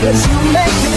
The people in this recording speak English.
Cause you make me